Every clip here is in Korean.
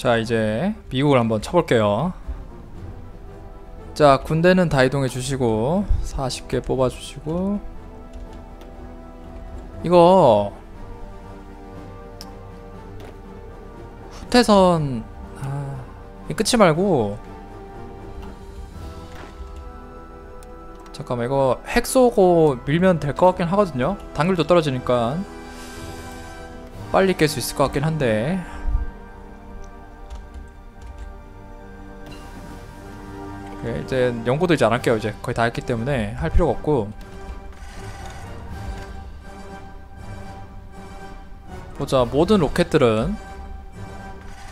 자 이제 미국을 한번 쳐볼게요. 자 군대는 다 이동해 주시고 40개 뽑아 주시고. 이거 후퇴선 아, 이 끝이 말고. 잠깐만 이거 핵 쏘고 밀면 될 것 같긴 하거든요. 단글도 떨어지니까 빨리 깰 수 있을 것 같긴 한데 이제 연구도 이제 안 할게요. 이제 거의 다 했기 때문에 할 필요가 없고. 보자 모든 로켓들은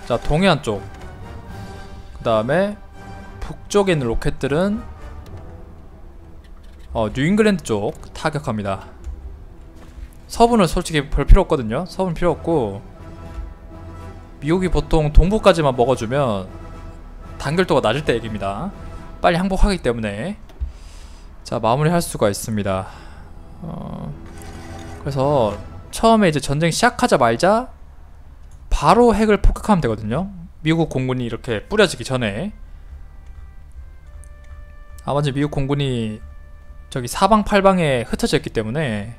자 동해안 쪽 그 다음에 북쪽에 있는 로켓들은 어 뉴잉글랜드 쪽 타격합니다. 서부는 솔직히 별 필요 없거든요. 서부는 필요 없고. 미국이 보통 동부까지만 먹어주면 단결도가 낮을 때 얘기입니다 빨리 항복하기 때문에. 자 마무리할 수가 있습니다. 어, 그래서 처음에 이제 전쟁 시작하자마자 바로 핵을 폭격하면 되거든요. 미국 공군이 이렇게 뿌려지기 전에. 아마 지 미국 공군이 저기 사방팔방에 흩어져 있기 때문에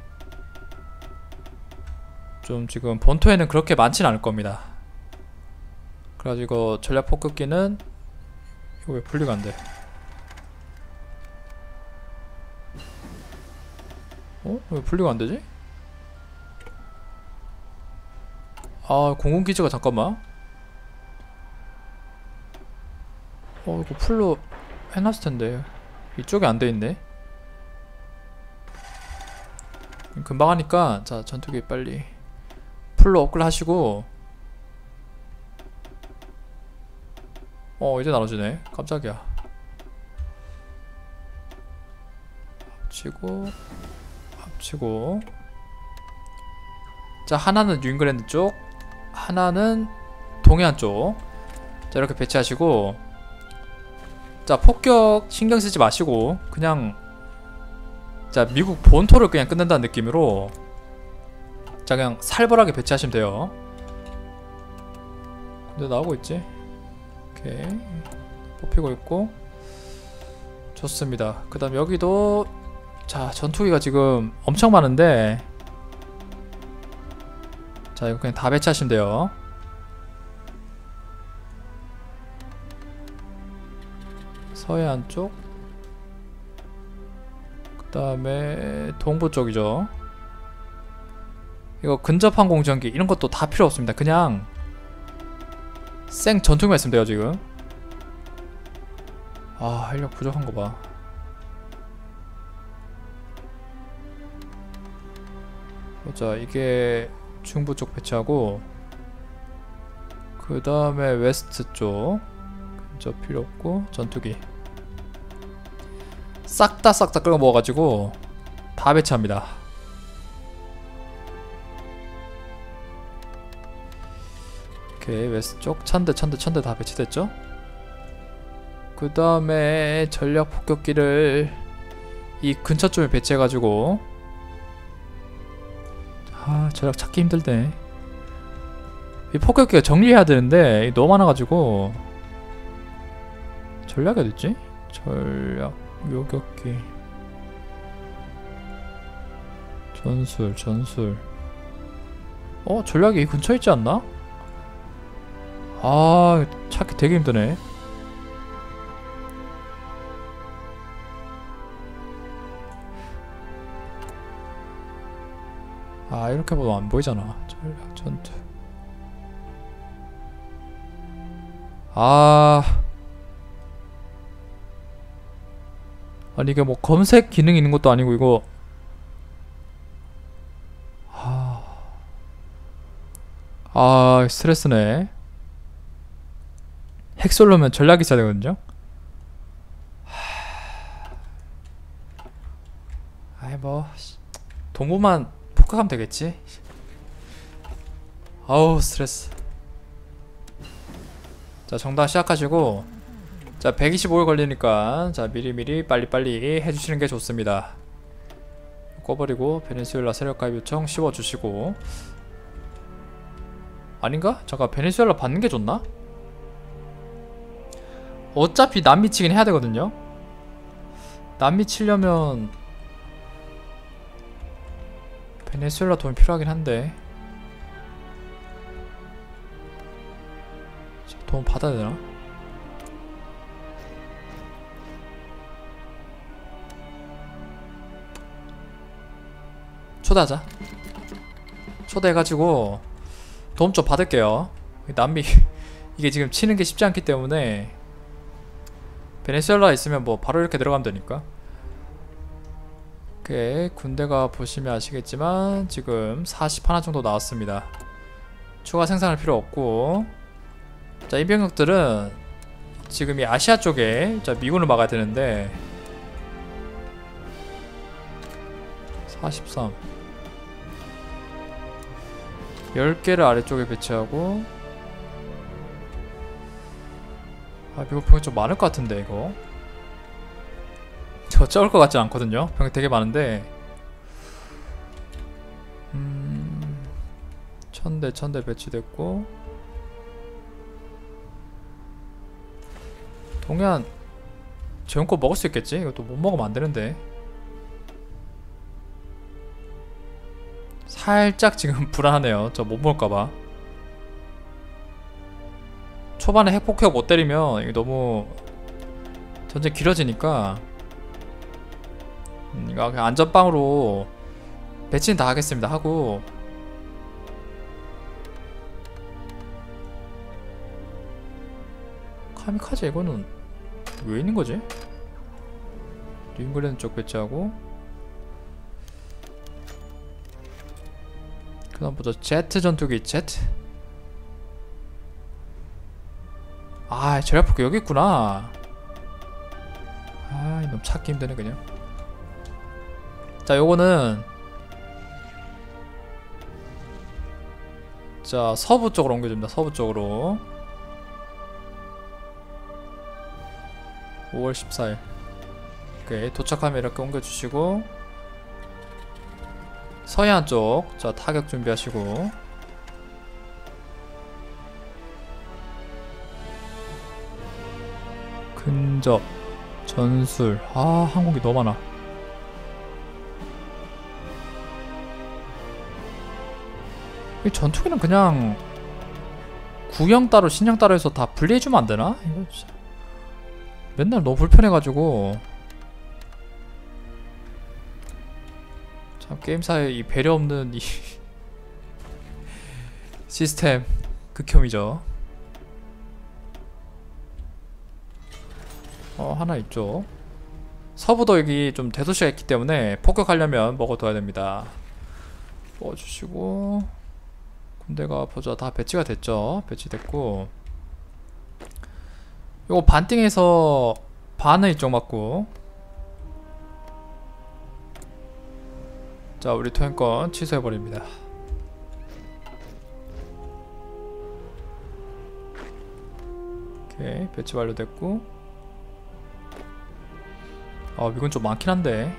좀 지금 본토에는 그렇게 많진 않을 겁니다. 그래가지고 전략 폭격기는 이거 왜 분리가 안돼 어? 왜 분리가 안되지? 아 공군기지가 잠깐만. 어 이거 full로 해놨을텐데. 이쪽에 안 돼있네. 금방 하니까 자 전투기 빨리 full로 업글 하시고. 어 이제 나눠주네. 깜짝이야. 합치고. 합 치고. 자 하나는 뉴잉글랜드 쪽 하나는 동해안 쪽자 이렇게 배치하시고. 자 폭격 신경 쓰지 마시고 그냥 자 미국 본토를 그냥 끝낸다는 느낌으로 자 그냥 살벌하게 배치하시면 돼요. 근데 나오고 있지? 오케이. 뽑히고 있고. 좋습니다. 그 다음 여기도 자 전투기가 지금 엄청 많은데. 자 이거 그냥 다 배치하시면 돼요. 서해안 쪽. 그 다음에 동부 쪽이죠. 이거 근접 항 공전기 이런 것도 다 필요 없습니다. 그냥 생 전투기만 있으면 돼요 지금. 아 활력 부족한 거봐 보자 이게 중부 쪽 배치하고 그 다음에 west 쪽 근접 필요 없고 전투기. 싹 다 싹 다 끌어 모아가지고 다 배치합니다. 오케이. west 쪽 천대 천대 천대 다 배치됐죠? 그 다음에 전략 폭격기를 이 근처 쪽에 배치해가지고 아 전략 찾기 힘들대 이 폭격기가 정리해야 되는데 너무 많아가지고 전략이 어딨지? 전략 요격기 전술 전술 어? 전략이 이 근처에 있지 않나? 아 찾기 되게 힘드네 아 이렇게 보면 안 보이잖아. 전략 전투 아. 아니 이게 뭐 검색 기능 있는 것도 아니고 이거. 아, 아 스트레스네. 핵 쏠려면 전략이 있어야 되거든요? 아이 뭐 동부만 폭격하면 되겠지? 아우 스트레스. 자 정당 시작하시고 자 125일 걸리니까 자 미리미리 빨리빨리 해주시는 게 좋습니다. 꺼버리고 베네수엘라 세력가입 요청 씌워주시고. 아닌가? 잠깐 베네수엘라 받는 게 좋나? 어차피 남미 치긴 해야 되거든요. 남미 치려면 베네수엘라 돈이 필요하긴 한데. 돈 받아야 되나? 초대하자. 초대해가지고 도움 좀 받을게요. 남미 이게 지금 치는 게 쉽지 않기 때문에. 베네수엘라 있으면 뭐 바로 이렇게 들어가면 되니까 오케이 군대가 보시면 아시겠지만 지금 40 하나 정도 나왔습니다. 추가 생산할 필요 없고. 자 이 병력들은 지금 이 아시아 쪽에 자 미군을 막아야 되는데. 43 10개를 아래쪽에 배치하고. 아 미국 병력 좀 많을 것 같은데 이거 저 적을 것 같지 않거든요. 병력 되게 많은데. 음... 천대 천대 배치됐고. 동해안 재용거 먹을 수 있겠지? 이것도 못 먹으면 안 되는데. 살짝 지금 불안하네요. 저 못 먹을까봐. 초반에 핵폭격 못 때리면 이게 너무 전쟁 길어지니까 음, 이거 그냥 안전빵으로 배치는 다 하겠습니다. 하고 카미카제 이거는 왜 있는 거지? 뉴잉글랜드 쪽 배치하고 그 다음 보자 제트 전투기 제트. 아 제라포크 여기 있구나. 아 너무 찾기 힘드네 그냥 자 요거는 자 서부 쪽으로 옮겨줍니다. 서부 쪽으로. 5월 14일. 오케이. 도착하면 이렇게 옮겨주시고. 서해안 쪽. 자 타격 준비하시고. 근접 전술. 아 항공기 너무 많아 이 전투기는 그냥 구형 따로 신형 따로 해서 다 분리해주면 안 되나? 이거 진짜 맨날 너무 불편해가지고 참 게임사의 이 배려 없는 이 시스템 극혐이죠. 어 하나 있죠. 서부도 여기 좀 대도시가 있기 때문에 폭격하려면 먹어둬야 됩니다. 먹어주시고 군대가 보자 다 배치가 됐죠. 배치됐고 요거 반띵해서 반은 이쪽 맞고. 자 우리 토행권 취소해버립니다. 오케이 배치 완료됐고. 아 미군 좀 많긴 한데.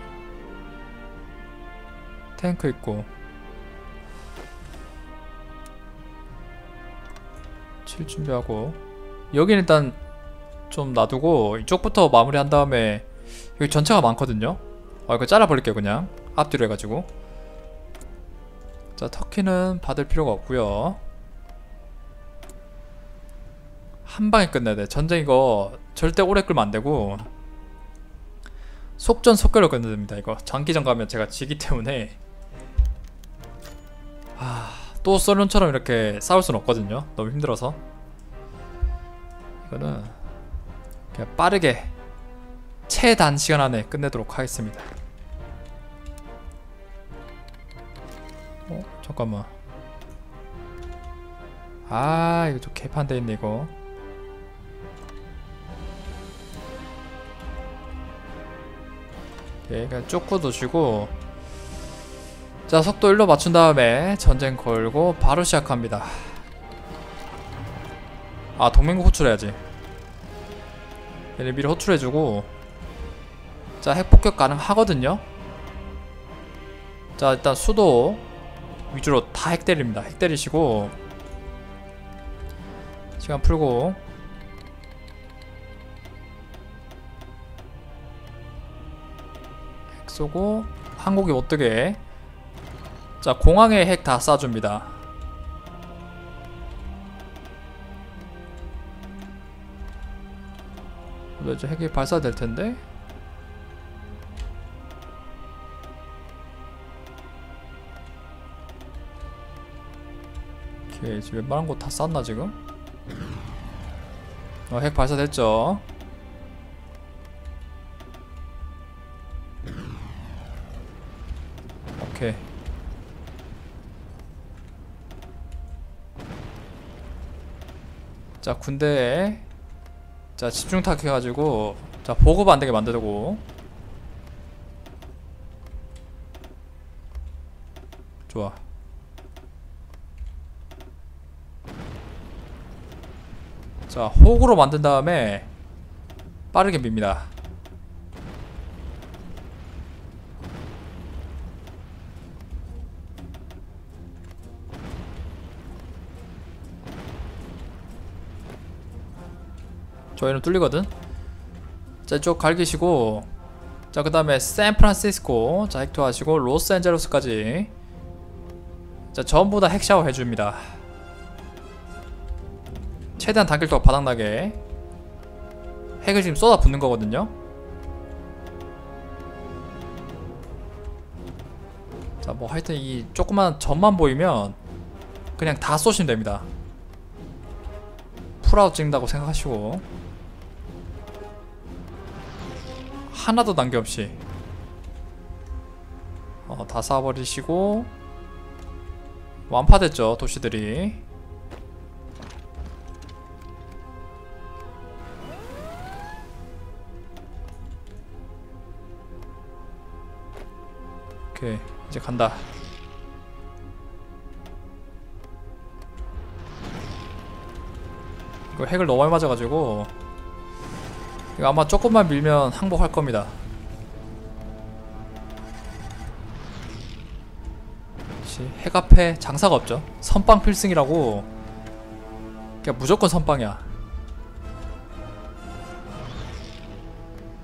탱크 있고 7 준비하고. 여기는 일단 좀 놔두고 이쪽부터 마무리한 다음에 여기 전체가 많거든요. 아 이거 잘라버릴게요 그냥. 앞뒤로 해가지고. 자 터키는 받을 필요가 없고요. 한 방에 끝내야 돼. 전쟁 이거 절대 오래 끌면 안 되고. 속전속결로 끝내야 됩니다 이거. 장기전 가면 제가 지기 때문에. 아, 또 소련처럼 이렇게 싸울 순 없거든요. 너무 힘들어서. 이거는 그냥 빠르게 최단 시간 안에 끝내도록 하겠습니다. 어? 잠깐만. 아 이거 좀 개판돼 있네 이거. 그냥 쪼꼬 두시고 자 속도 1로 맞춘 다음에 전쟁 걸고 바로 시작합니다. 아 동맹국 호출해야지. 얘네 미리 호출해주고. 자 핵폭격 가능하거든요. 자 일단 수도 위주로 다 핵 때립니다. 핵 때리시고. 시간 풀고. 핵 쏘고 한국이 어떻게. 자 공항에 핵 다 쏴줍니다. 이제 핵이 발사될 텐데? 오케이 지금 웬만한 곳다 쐈나 지금? 어, 핵 발사됐죠 자 군대에 자 집중 타격해가지고 자 보급 안되게 만들고. 좋아. 자 호구로 만든 다음에 빠르게 밉니다 저희는 뚫리거든. 자 이쪽 갈기시고 자 그 다음에 샌프란시스코 자 핵투 하시고 로스앤젤레스까지. 자 전부 다 핵샤워 해줍니다. 최대한 단길도가 바닥나게. 핵을 지금 쏟아 붓는 거거든요. 자 뭐 하여튼 이 조그만 점만 보이면 그냥 다 쏘시면 됩니다. 풀아웃 찍는다고 생각하시고 하나도 남겨없이. 어, 다 쏴버리시고. 완파됐죠 도시들이. 오케이 이제 간다. 이거 핵을 너무 많이 맞아가지고 이거 아마 조금만 밀면 항복할 겁니다. 역시 핵 앞에 장사가 없죠. 선빵 필승이라고. 그냥 무조건 선빵이야.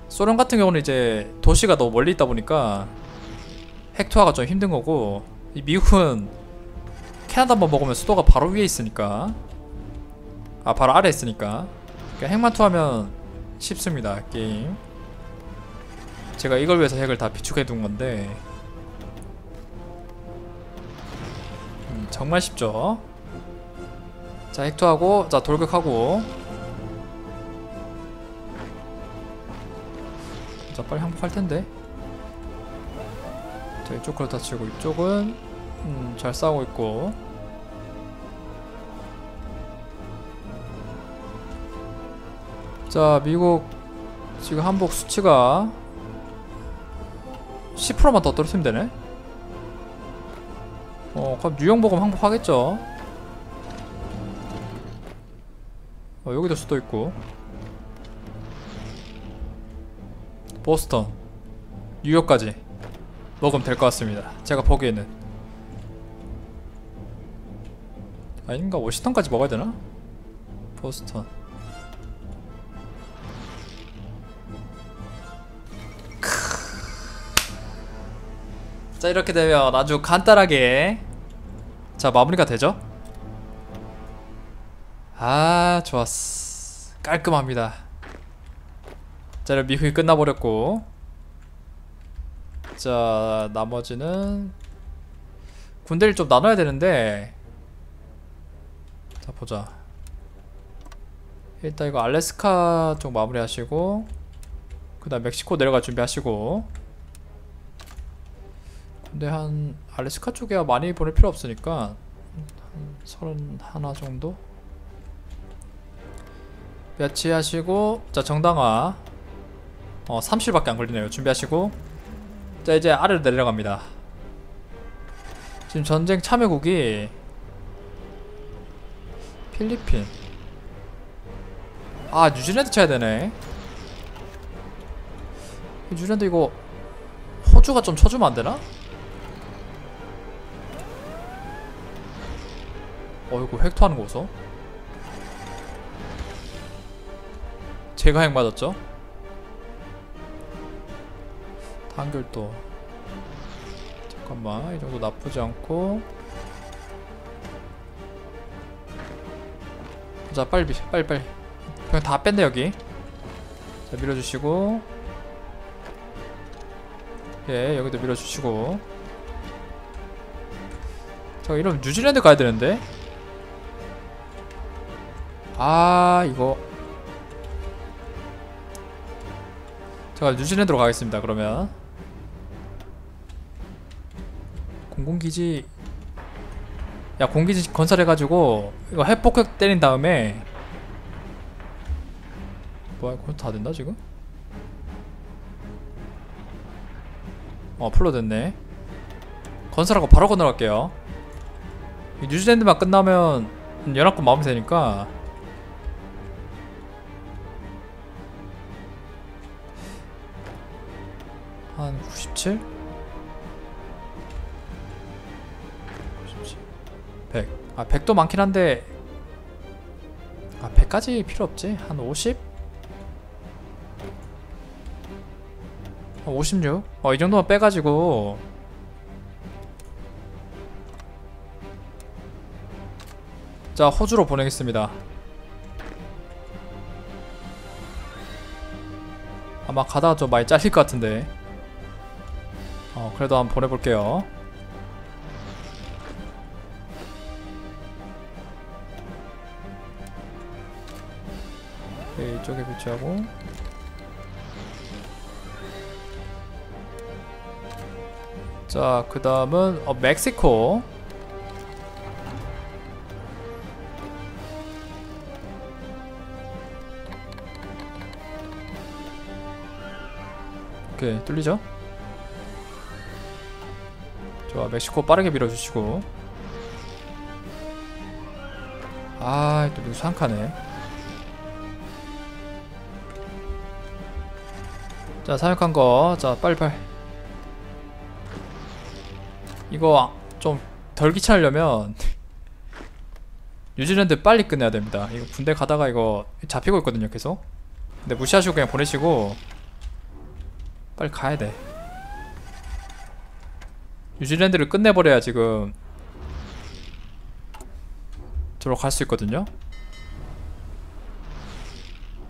소련 같은 경우는 이제 도시가 너무 멀리 있다 보니까 핵 투하가 좀 힘든 거고 이 미국은 캐나다만 먹으면 수도가 바로 위에 있으니까. 아 바로 아래 있으니까. 그러니까 핵만 투하면 쉽습니다 게임. 제가 이걸 위해서 핵을 다 비축해 둔 건데. 음, 정말 쉽죠? 자 핵투하고 자 돌격하고. 자 빨리 항복할 텐데. 자 이쪽 그렇다 치고 이쪽은 음, 잘 싸우고 있고 자 미국 지금 한복 수치가 10%만 더 떨어뜨리면 되네? 어 그럼 보금 항복하겠죠? 어 여기도 수도 있고. 보스턴 뉴욕까지 먹으면 될 것 같습니다. 제가 보기에는. 아닌가 워싱턴까지 먹어야 되나? 보스턴 자 이렇게 되면 아주 간단하게. 자 마무리가 되죠? 아 좋았어. 깔끔합니다. 자 이렇게 미국이 끝나버렸고. 자 나머지는 군대를 좀 나눠야 되는데. 자 보자. 일단 이거 알래스카 쪽 마무리 하시고 그 다음 멕시코 내려갈 준비 하시고 근데 한 알래스카 쪽에 많이 보낼 필요 없으니까 한 서른 하나 정도? 배치 하시고 자 정당화. 어 30일밖에 안 걸리네요. 준비하시고. 자 이제 아래로 내려갑니다. 지금 전쟁 참여국이 필리핀. 아 뉴질랜드 쳐야 되네. 뉴질랜드 이거 호주가 좀 쳐주면 안 되나? 어이구 획토하는 거 보소. 제가 핵 맞았죠? 한결도 잠깐만 이 정도 나쁘지 않고. 자 빨리 미- 빨리 빨리. 그냥 다 뺀다 여기. 자 밀어주시고. 예 여기도 밀어주시고. 저 이러면 뉴질랜드 가야 되는데 아 이거. 제가 뉴질랜드로 가겠습니다 그러면. 공공기지. 야 공기지 건설해가지고 이거 핵폭격 때린 다음에 뭐야 그거 다 된다 지금? 어 풀로 됐네. 건설하고 바로 건너갈게요. 이 뉴질랜드만 끝나면 연합군 마음이 되니까 한 97? 97 100. 아 100도 많긴 한데 아 100까지 필요 없지 한 50? 한 56? 어 이 정도만 빼가지고 자 호주로 보내겠습니다 아마 가다가 좀 많이 잘릴 것 같은데 어 그래도 한번 보내볼게요. 네, 이쪽에 배치하고. 자 그 다음은 어 멕시코. 오케이 뚫리죠? 좋아 멕시코 빠르게 밀어주시고. 아또 누구 상카네 자 사육한 거자 빨리빨리. 이거 좀 덜 귀찮으려면 뉴질랜드 빨리 끝내야 됩니다. 이거 군대 가다가 이거 잡히고 있거든요 계속. 근데 무시하시고 그냥 보내시고 빨리 가야 돼 뉴질랜드를 끝내버려야 지금 저로 갈 수 있거든요.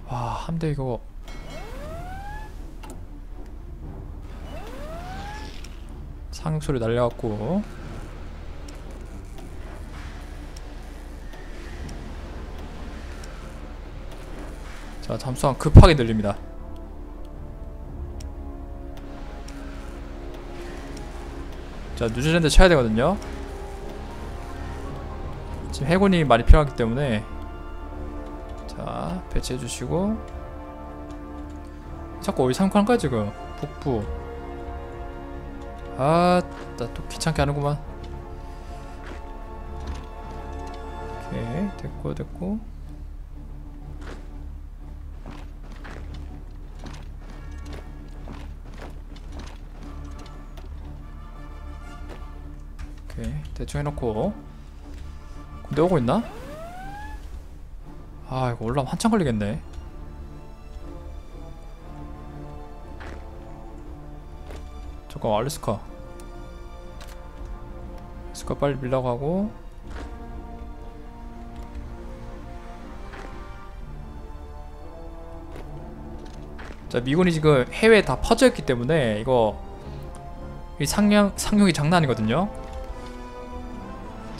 와 함대 이거. 상륙 소리 날려갖고. 자 잠수함 급하게 늘립니다 자 뉴질랜드 쳐야 되거든요. 지금 해군이 많이 필요하기 때문에 자 배치해 주시고. 자꾸 어디 거야 지금? 북부. 아나 또 귀찮게 하는구만. 오케이 됐고 됐고 대충 해놓고. 군대 오고 있나? 아 이거 올라면 한참 걸리겠네. 잠깐 알래스카. 알래스카 빨리 밀라고 하고. 자 미군이 지금 해외에 다 퍼져 있기 때문에 이거 이 상륙 상륙이 장난 아니거든요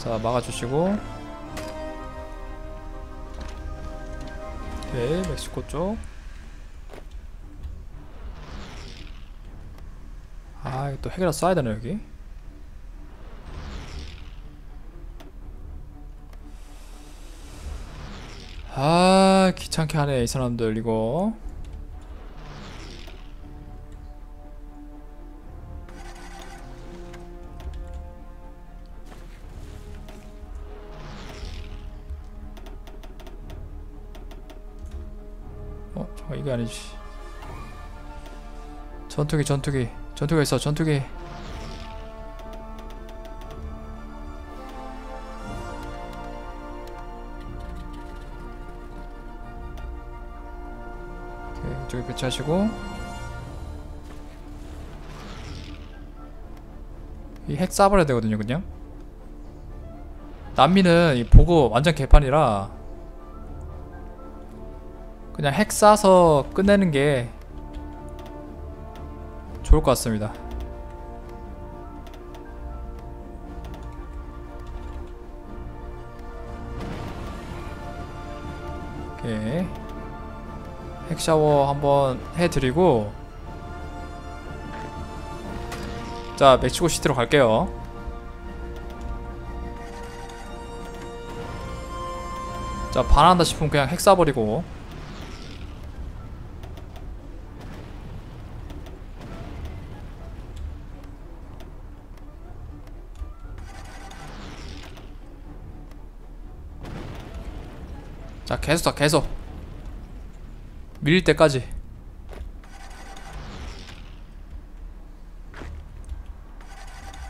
자 막아주시고 네 멕시코 쪽 아, 이거 또 핵이라 쏴야 되나 여기? 아, 귀찮게 하네 이 사람들 이거. 아니지. 전투기, 전투기, 전투기가 있어, 전투기. 이쪽에 배치하시고. 이 핵 쏴버려야 되거든요 그냥 남미는 이 보고 완전 개판이라 그냥 핵 쏴서 끝내는 게 좋을 것 같습니다. 오케이. 핵 샤워 한번 해드리고. 자 멕시코 시티로 갈게요. 자 반한다 싶으면 그냥 핵 쏴버리고 계속 쏴 계속. 밀릴 때까지.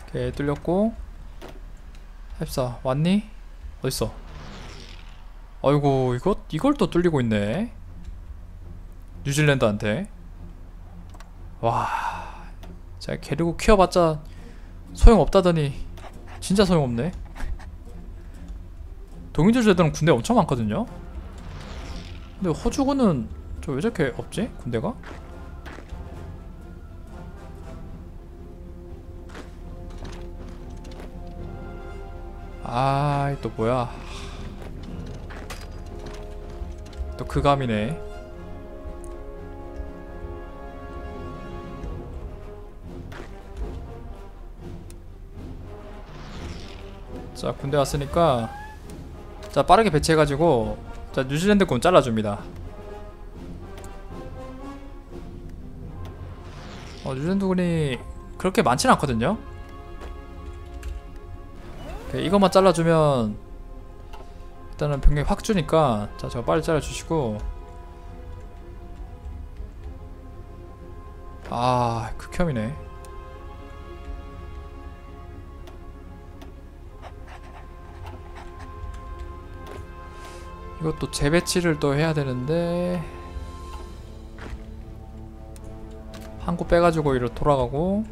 오케이 뚫렸고. 햅사 왔니? 어딨어? 아이고 이거 이걸 또 뚫리고 있네. 뉴질랜드한테. 와 제가 게르고 키워봤자 소용없다더니 진짜 소용없네. 동인주 제들은 군대 엄청 많거든요 근데 호주군은 저 왜 저렇게 없지? 군대가? 아이 또 뭐야 또 그 감이네 자 군대 왔으니까 자 빠르게 배치해가지고 자 뉴질랜드 군 잘라줍니다. 어 뉴질랜드 군이 그렇게 많진 않거든요? 오케이, 이것만 잘라주면 일단은 병력이 확 주니까 자 저거 빨리 잘라주시고. 아 극혐이네 이것도 재배치를 또 해야 되는데 한곳 빼가지고 이로 돌아가고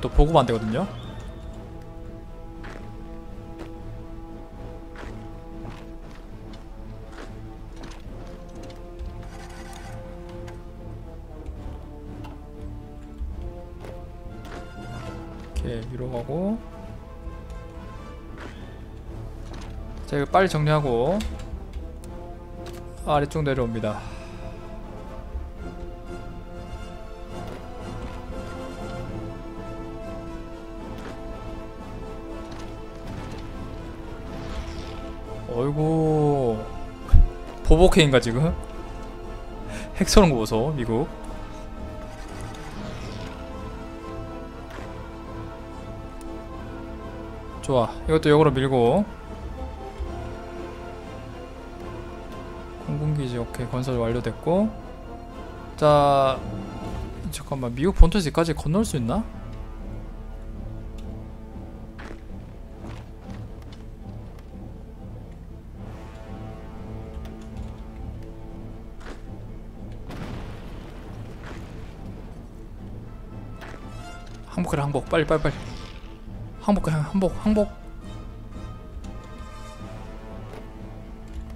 또 보고만 안 되거든요. 이렇게 위로 가고 자 이거 빨리 정리하고 아래쪽 내려옵니다. 어이구 보복행인가 지금? 핵 쏘는 거 보소 미국 좋아. 이것도 역으로 밀고. 공군기지 오케이. 건설 완료됐고. 자 잠깐만. 미국 본토에서 여기까지 건널 수 있나? 항복해라 항복. 빨리 빨리 빨리 항복해 항복 항복.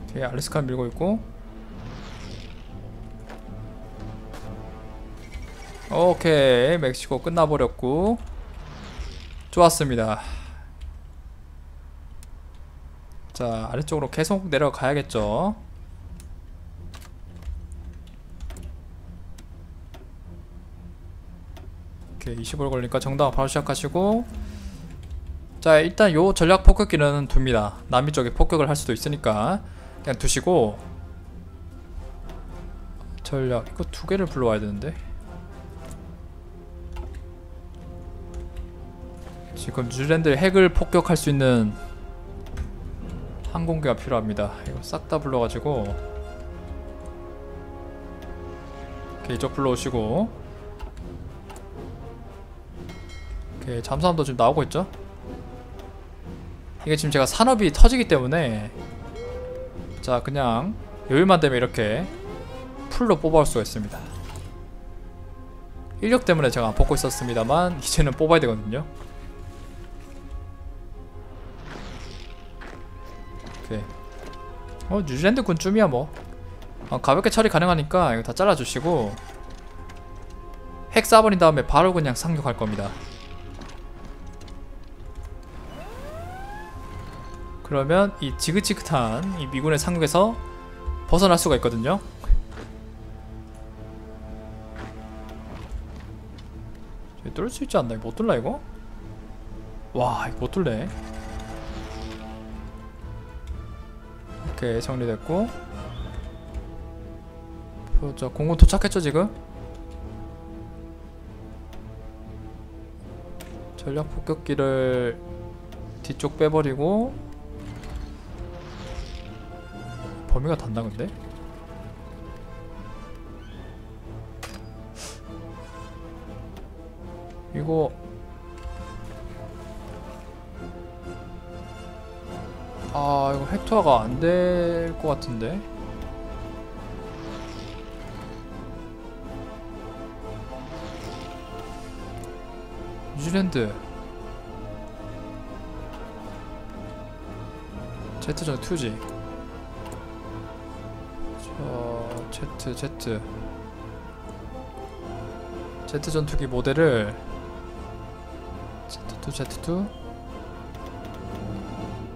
뒤에 알래스카 밀고 있고. 오케이 멕시코 끝나버렸고. 좋았습니다. 자 아래쪽으로 계속 내려가야겠죠. 오케이 25를 걸리니까 정당 바로 시작하시고 자 일단 요 전략 폭격기는 둡니다. 남미 쪽에 폭격을 할 수도 있으니까 그냥 두시고 전략 이거 두 개를 불러와야 되는데? 지금 뉴질랜드 핵을 폭격할 수 있는 항공기가 필요합니다. 이거 싹 다 불러가지고 오케이 이쪽 불러오시고. 오케이 잠수함도 지금 나오고 있죠 이게 지금 제가 산업이 터지기 때문에 자 그냥 여유만 되면 이렇게 풀로 뽑아올 수가 있습니다. 인력 때문에 제가 안 뽑고 있었습니다만 이제는 뽑아야 되거든요. 오케이. 어 뉴질랜드 군쯤이야 뭐. 어, 가볍게 처리 가능하니까 이거 다 잘라주시고 핵 쏴버린 다음에 바로 그냥 상륙할 겁니다 그러면 이 지긋지긋한 이 미군의 상륙에서 벗어날 수가 있거든요 뚫을 수 있지 않나? 이거 못 뚫나 이거? 와 이거 못 뚫네 오케이 정리됐고 보자 공군 도착했죠 지금? 전략 폭격기를 뒤쪽 빼버리고 범위가 닿나 근데? 이거 아 이거 헥토아가 안 될 것 같은데? 뉴질랜드. 제트전 2지 저 제트 제트 제트 전투기 모델을 Z2 Z2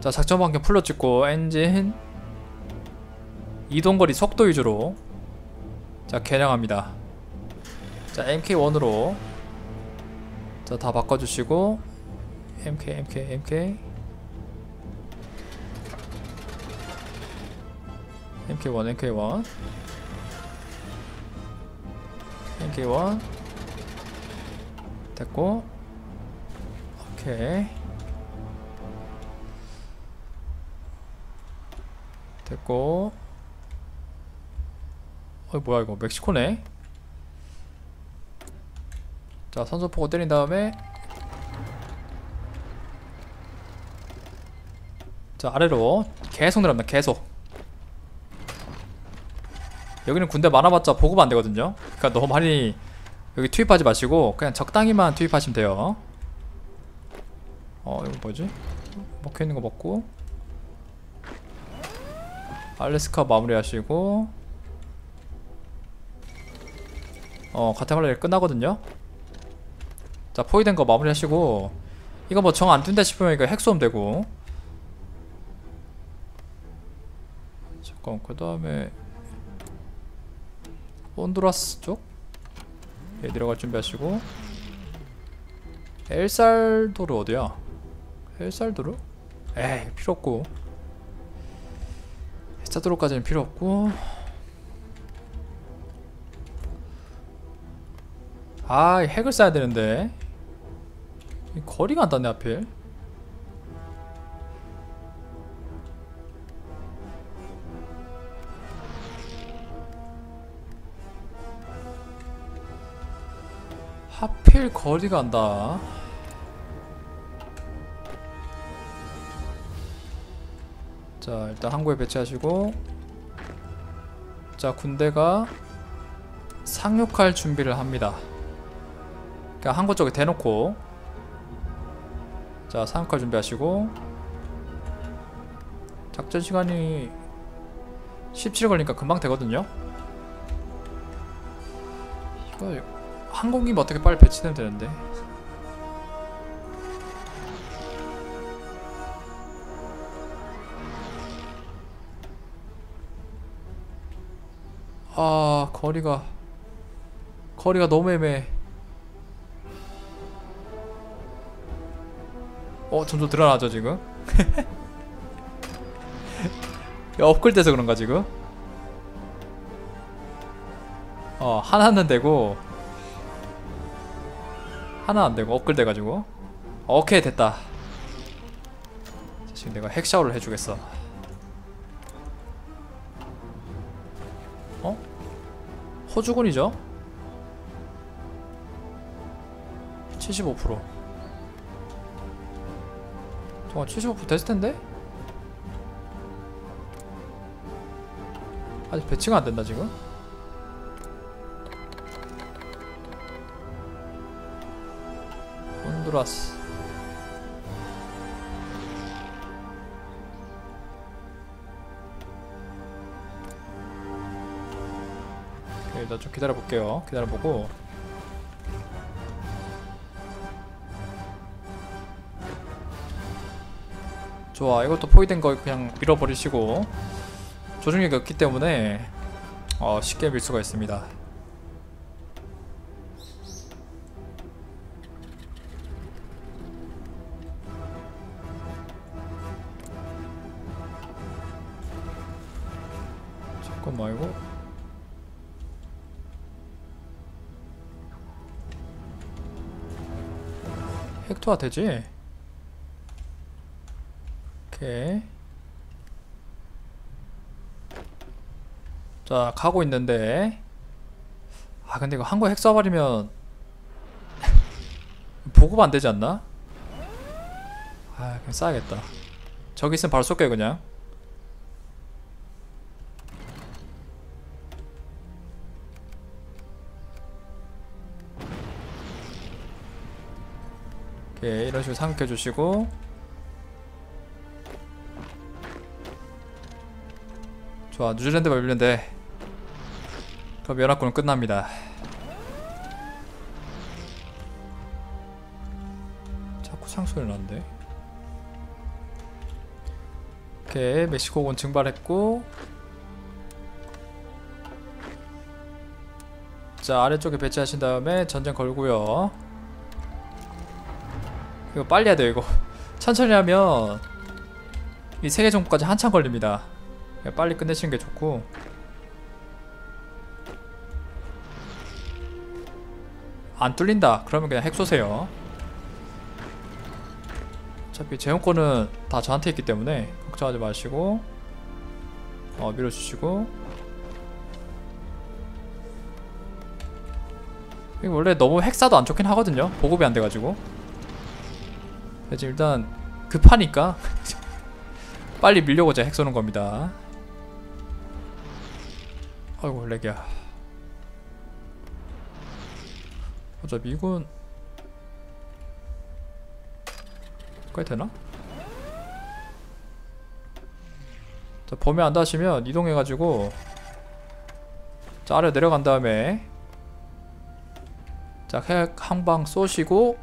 자 작전 반경 풀로 찍고 엔진 이동거리 속도 위주로. 자 개량합니다. 자 MK1으로. 자 다 바꿔주시고 MK MK MK MK1 MK1 MK1 됐고. 오케이. 됐고. 어 뭐야 이거. 멕시코네? 자 선소포고 때린 다음에. 자 아래로. 계속 내려갑니다. 계속 여기는 군대 많아봤자 보급 안 되거든요. 그러니까 너무 많이 여기 투입하지 마시고 그냥 적당히만 투입하시면 돼요. 어 이거 뭐지? 먹혀있는 거 먹고. 알래스카 마무리하시고. 어 가테말라 끝나거든요. 자 포위된 거 마무리하시고. 이거 뭐 정 안 뜬다 싶으면 이거 핵 쏘면 되고. 잠깐 그 다음에 온두라스 쪽. 예, 내려갈 준비하시고. 엘살도르 어디야? 엘살도르? 에이 필요 없고. 엘살도르까지는 필요 없고. 아 핵을 쏴야 되는데. 이 거리가 안 닿네 하필 하필 거리가 안 닿아 자 일단 항구에 배치하시고. 자 군대가 상륙할 준비를 합니다. 그냥 항구 쪽에 대놓고. 자 상륙할 준비하시고. 작전 시간이 17일 걸리니까 금방 되거든요. 이거 항공기면 어떻게 빨리 배치되면 되는데? 아 거리가 거리가 너무 애매해. 어 점점 드러나죠 지금? 야 업글돼서 그런가 지금? 어 하나는 되고 하나 안 되고 업글 돼가지고 오케이 됐다 지금 내가 핵 샤워를 해주겠어 어? 호주군이죠? 75% 잠깐 75% 됐을 텐데? 아직 배치가 안 된다 지금 혼두라스 오케이, 일단 좀 기다려 볼게요. 기다려 보고. 좋아 이것도 포위된 거 그냥 밀어버리시고. 조종력이 없기 때문에 어, 쉽게 밀 수가 있습니다 헥토화 되지? 오케이 자 가고 있는데 아 근데 이거 한 거 핵 쏴버리면 보급 안 되지 않나? 아 그냥 쏴야겠다 저기 있으면 바로 쏠게요 그냥 오케이 이런 식으로 삼켜 주시고. 좋아 뉴질랜드가 밀리는데. 그럼 연합군은 끝납니다. 자꾸 상소리 나는데. 오케이 멕시코군 증발했고. 자 아래쪽에 배치하신 다음에 전쟁 걸고요 이거 빨리 해야 돼요 이거. 천천히 하면 이 세계 정부까지 한참 걸립니다. 그냥 빨리 끝내시는 게 좋고. 안 뚫린다. 그러면 그냥 핵 쏘세요. 어차피 제공권은 다 저한테 있기 때문에 걱정하지 마시고 어 밀어주시고. 이거 원래 너무 핵사도 안 좋긴 하거든요. 보급이 안 돼가지고 지금 일단 급하니까 빨리 밀려고 제가 핵 쏘는 겁니다. 아이고 렉이야. 보자 미군 까지 되나? 자 범위 안 닿으시면 이동해가지고 자 아래 내려간 다음에 자핵 한 방 쏘시고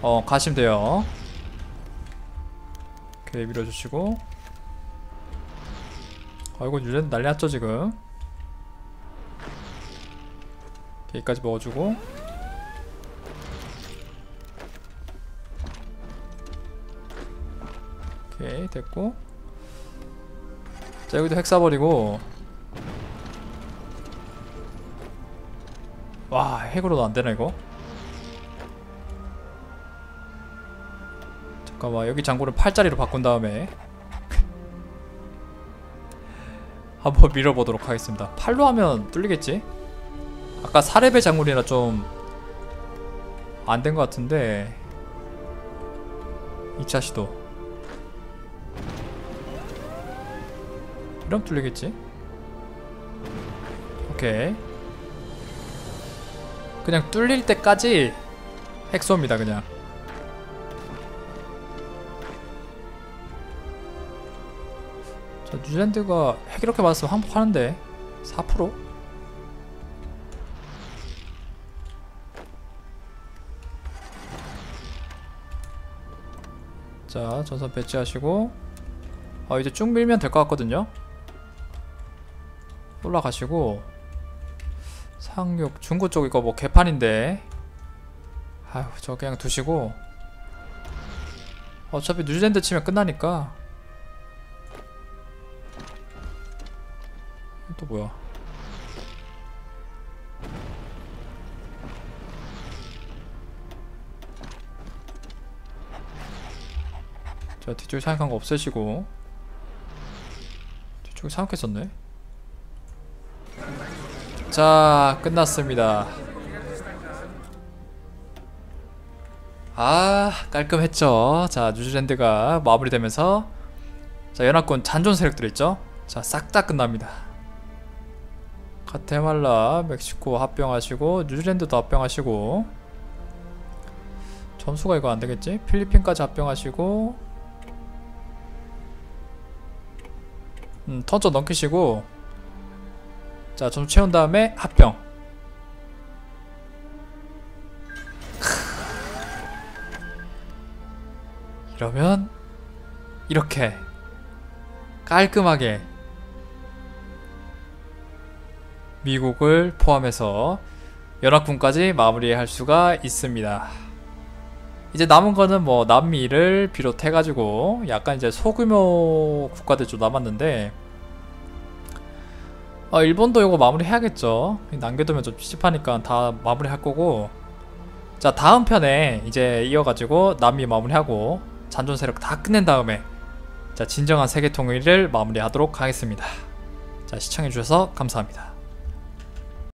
어 가시면 돼요 오케이 밀어주시고. 아 이거 유전 난리 났죠 지금? 여기까지 먹어주고. 오케이 됐고. 자 여기도 핵 쏴버리고. 와 핵으로도 안되나 이거 잠깐만 여기 장고를 8짜리로 바꾼 다음에 한번 밀어보도록 하겠습니다 8로 하면 뚫리겠지? 아까 사레베 장군이라 좀 안 된 것 같은데 2차 시도 이러면 뚫리겠지? 오케이 그냥 뚫릴 때까지 핵소입니다 그냥 뉴질랜드가 핵 이렇게 맞았으면 항복하는데? 4%? 자 전선 배치하시고. 아 이제 쭉 밀면 될 것 같거든요. 올라가시고. 상륙 중구 쪽 이거 뭐 개판인데. 아휴 저 그냥 두시고. 어차피 뉴질랜드 치면 끝나니까 또 뭐야? 자 뒤쪽에 사용한 거 없애시고 뒤쪽에 사용했었네? 자 끝났습니다. 아 깔끔했죠? 자 뉴질랜드가 마무리되면서 자 연합군 잔존 세력들 있죠? 자 싹 다 끝납니다 가테말라, 멕시코 합병하시고 뉴질랜드도 합병하시고. 점수가 이거 안되겠지? 필리핀까지 합병하시고. 음, 턴저 넘기시고. 자 점수 채운 다음에 합병. 이러면 이렇게 깔끔하게 미국을 포함해서 연합군까지 마무리할 수가 있습니다. 이제 남은 거는 뭐 남미를 비롯해가지고 약간 이제 소규모 국가들 좀 남았는데 어, 일본도 이거 마무리 해야겠죠. 남겨두면 좀 찝찝하니까 다 마무리 할 거고 자 다음 편에 이제 이어가지고 남미 마무리하고 잔존 세력 다 끝낸 다음에 자 진정한 세계 통일을 마무리하도록 하겠습니다. 자 시청해주셔서 감사합니다.